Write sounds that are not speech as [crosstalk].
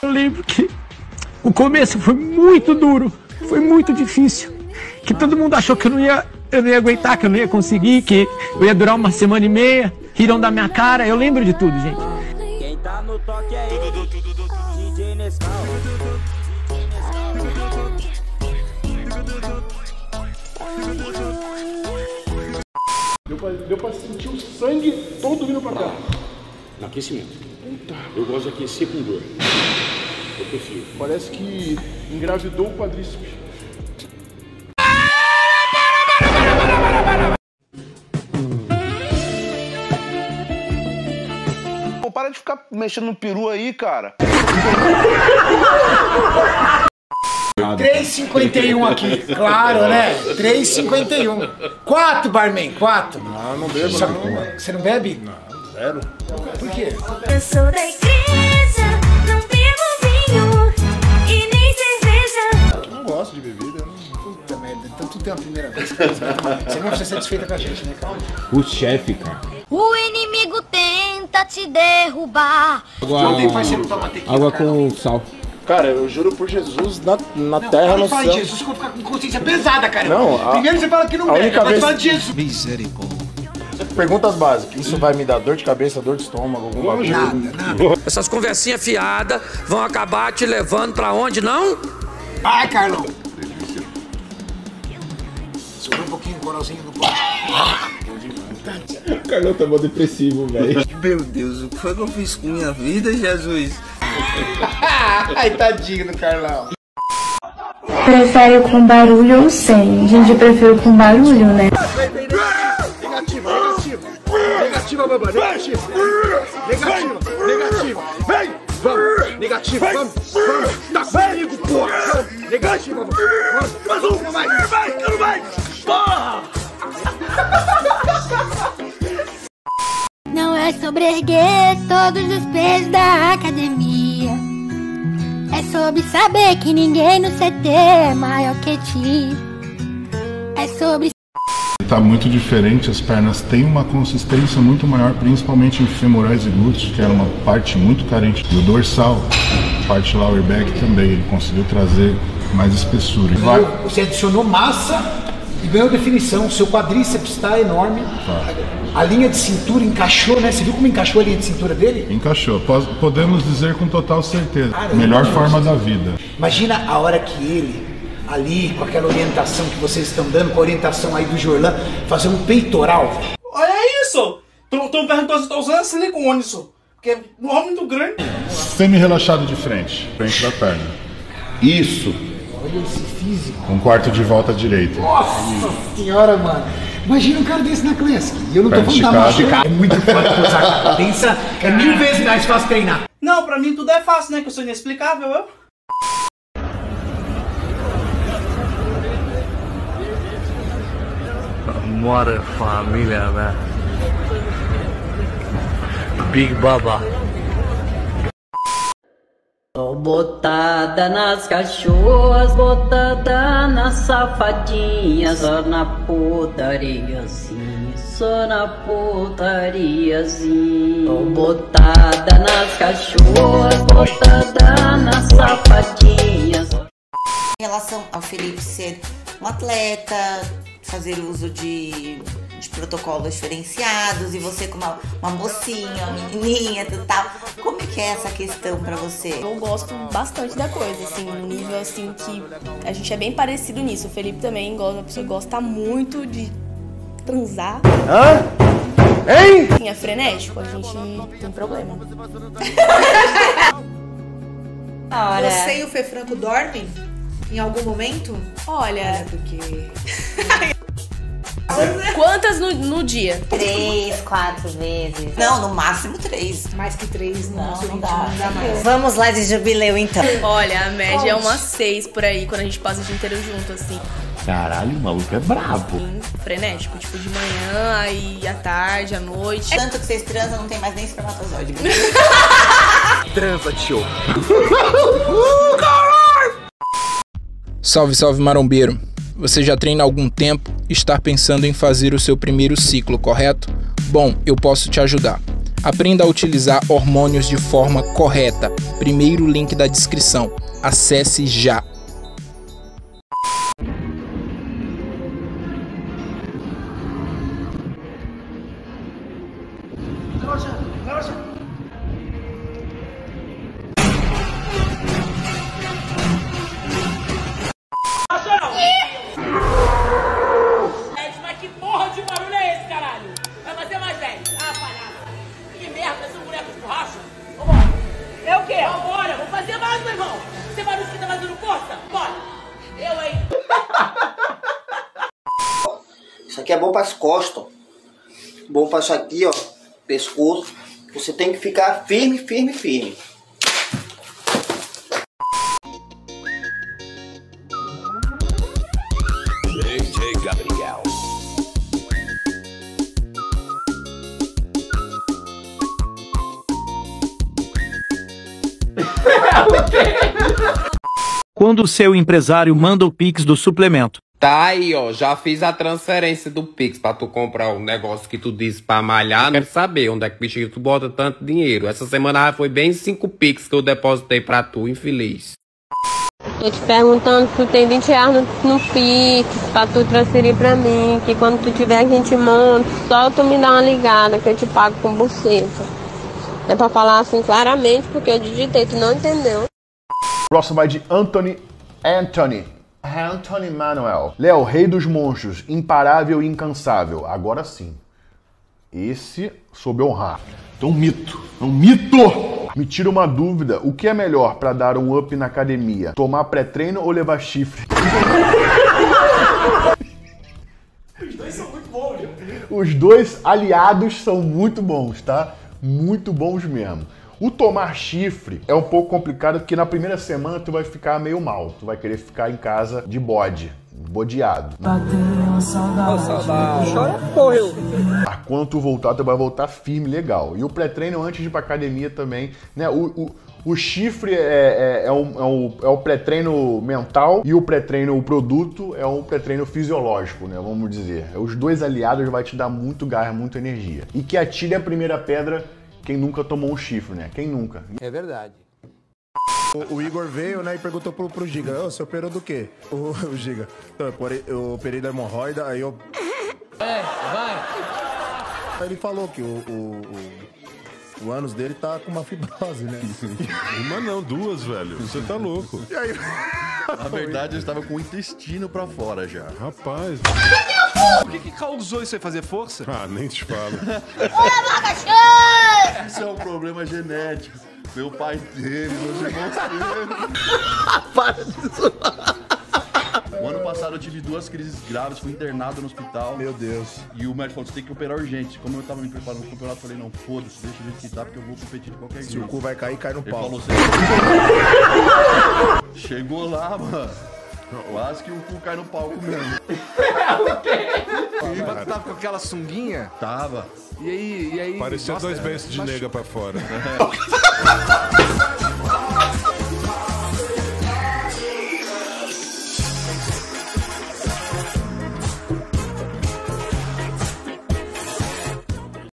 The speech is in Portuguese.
Eu lembro que o começo foi muito duro, foi muito difícil. Que todo mundo achou que eu não ia, eu não ia aguentar, que eu não ia conseguir, que eu ia durar uma semana e meia, riram da minha cara. Eu lembro de tudo, gente. Quem tá no toque é ele, DJ Nescau. Deu pra, deu pra sentir o sangue todo vindo pra cá. No aquecimento. Eu gosto de aquecer com dor. Parece que engravidou o quadríceps. Pô, para de ficar mexendo no peru aí, cara. 3,51 aqui, claro, né? 3,51. 4, barman, 4. Ah, não bebo, não, mano. Você não bebe? Zero. Por quê? Eu sou da igreja, então tu tem uma primeira vez. cara. Você não vai ser satisfeita com a gente, né, cara? O chefe, cara. O inimigo tenta te derrubar. Tequila, água com sal. Cara, eu juro por Jesus, na, na Não, terra, no céu. de Jesus, que eu vou ficar com consciência pesada, cara. Não, a- Primeiro você fala que não a única agora vez- fala de Jesus. Perguntas básicas. Isso vai me dar dor de cabeça, dor de estômago, algum bagulho? Nada, nada. Essas conversinhas fiadas vão acabar te levando pra onde, não? Ai, Carlão. Pouquinho o pote. O Carlão tá mó depressivo, velho. Meu Deus, o que foi que eu fiz com minha vida, Jesus? [laughs] Ai, tadinho do Carlão. Prefere com barulho ou sem? A gente prefere com barulho, né? Negativa, negativa. Negativa, babá, negativa. Negativa, negativa. Vem! Vamos! Negativa, vamos! Vamos! Tá comigo, porra! Negativa, vamos! Mais vai! Vai, não vai! Porra! Não é sobre erguer todos os pesos da academia. É sobre saber que ninguém no CT é maior que ti. É sobre Tá muito diferente, as pernas têm uma consistência muito maior, principalmente em femorais e glúteos, que era uma parte muito carente. E o dorsal, parte lower back também, ele conseguiu trazer mais espessura. Vai- Você adicionou massa e ganhou definição. O seu quadríceps está enorme. A linha de cintura encaixou, né? Você viu como encaixou a linha de cintura dele? Encaixou, podemos dizer com total certeza. Caramba. Melhor forma da vida. Imagina a hora que ele, ali, com aquela orientação que vocês estão dando, com a orientação aí do Jorlan, fazer um peitoral. Olha isso! Me perguntou se eu tô usando silicone, isso. Porque no homem muito grande. Semi-relaxado de frente, frente da perna. Isso, Olha esse físico. um quarto de volta à direita. Nossa senhora, mano. Imagina um cara desse na Classic. E eu não tô falando da esticada. machucar. É muito foda usar. Pensa, é mil vezes mais fácil treinar. Não, pra mim tudo é fácil, né? Que eu sou inexplicável, eu. Bora, família, velho. Big Baba. Tô botada nas cachorras, botada nas safadinhas, só na putariazinha, só na putariazinha. Tô botada nas cachorras, botada nas safadinhas. Em relação ao Felipe ser um atleta, fazer uso de, de protocolos diferenciados e você com uma, uma mocinha, uma menininha e tal, como é que é essa questão pra você? Eu gosto bastante da coisa, assim, um nível assim que a gente é bem parecido nisso. O Felipe também gosta, a pessoa gosta muito de transar. Hã? Hein? Sim, é frenético, a gente tem problema. [laughs] Hora. Você e o Fê Franco dormem? Em algum momento? Olha. porque. [laughs] Quantas no, no dia? Três, quatro vezes. Não, no máximo três. Mais que três, não, não ritmo dá. não dá mais. Vamos lá de jubileu então. Olha, a média é Onde? umas seis por aí, quando a gente passa o dia inteiro junto, assim. Caralho, o maluco é brabo. Frenético, tipo, de manhã, aí à tarde, à noite. Tanto que vocês transam, não tem mais nem espermatozoide. [laughs] Transa, tio. [laughs] Salve, salve marombeiro! Você já treina há algum tempo e está pensando em fazer o seu primeiro ciclo, correto? Bom, eu posso te ajudar. Aprenda a utilizar hormônios de forma correta. Primeiro link da descrição. Acesse já. Bom para as costas. Bom para isso aqui, ó. Pescoço. Você tem que ficar firme, firme, firme. Quando o seu empresário manda o Pix do suplemento. Tá aí, ó. Já fiz a transferência do Pix pra tu comprar o negócio que tu disse pra malhar. Quero saber onde é que bicho tu bota tanto dinheiro. Essa semana foi bem cinco Pix que eu depositei pra tu, infeliz. Tô te perguntando se tu tem 20 reais no, no Pix pra tu transferir pra mim, que quando tu tiver a gente manda, só tu me dá uma ligada que eu te pago com buceta. É pra falar assim claramente, porque eu digitei, tu não entendeu. Próximo vai de Anthony Anthony. Anthony Manuel. Léo, rei dos monstros, imparável e incansável. Agora sim. Esse soube honrar. É um mito. É um mito! Me tira uma dúvida. O que é melhor pra dar um up na academia? Tomar pré-treino ou levar chifre? Os dois são muito bons? Os dois aliados são muito bons, tá? Muito bons mesmo. O tomar chifre é um pouco complicado porque na primeira semana tu vai ficar meio mal. Tu vai querer ficar em casa de bode, bodeado. Chora, correu. Ah, Quando tu voltar, tu vai voltar firme, legal. E o pré-treino antes de ir pra academia também, né? O, o, o chifre é, é, é, um- é o, é o pré-treino mental e o pré-treino, o produto, é um pré-treino fisiológico, né? Vamos dizer. Os dois aliados vai te dar muito gás, muita energia. E que atire a primeira pedra quem nunca tomou um chifre, né? Quem nunca? É verdade. O, o Igor veio, né, e perguntou pro, pro Giga, ô, você operou do quê? O, o Giga, "Então, eu, operei- eu operei da hemorroida, aí eu... É, vai. Aí ele falou que o, o, o, o ânus dele tá com uma fibrose, né? [laughs] Uma não, duas, velho. Você tá louco. E aí... Na verdade, eu estava com o intestino pra fora já. Rapaz. O que, que causou isso aí fazer força? Ah, nem te falo. [laughs] Isso é um problema genético. Meu pai teve, meus irmãos teve. [laughs] Para de zoar. O ano passado eu tive duas crises graves, fui internado no hospital. Meu Deus. E o médico falou: você tem que operar urgente. Como eu tava me preparando pro campeonato, eu falei: não, foda-se, deixa que tá, porque eu vou competir de qualquer Se jeito. o cu vai cair, cai no Ele pau. falou. [laughs] Chegou lá, mano. Quase que o cu cai no palco mesmo. Mas tu tava com aquela sunguinha? Tava. E aí, e aí. Parecia nossa, dois beijos de nega pra fora. [laughs]